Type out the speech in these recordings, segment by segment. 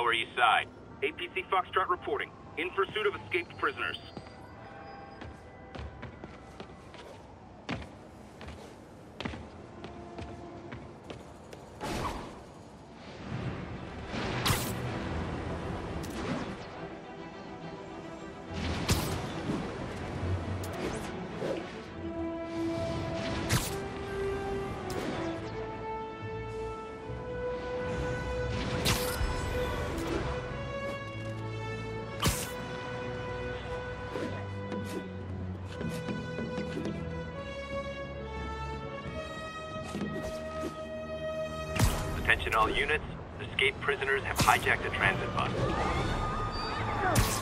Lower East Side. APC Foxtrot reporting. In pursuit of escaped prisoners. Attention all units. Escaped prisoners have hijacked a transit bus.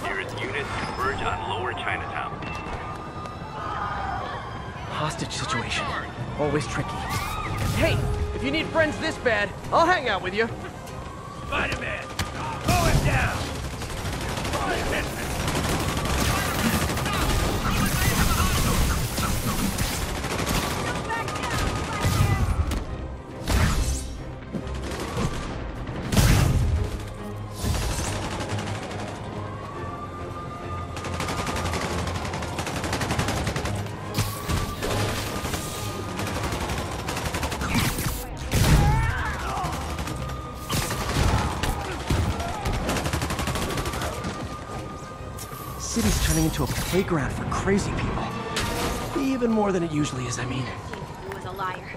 Nearest units converge on Lower Chinatown. Hostage situation. Always tricky. Hey, if you need friends this bad, I'll hang out with you. Spider-Man! City's turning into a playground for crazy people. Even more than it usually is, I mean. He was a liar.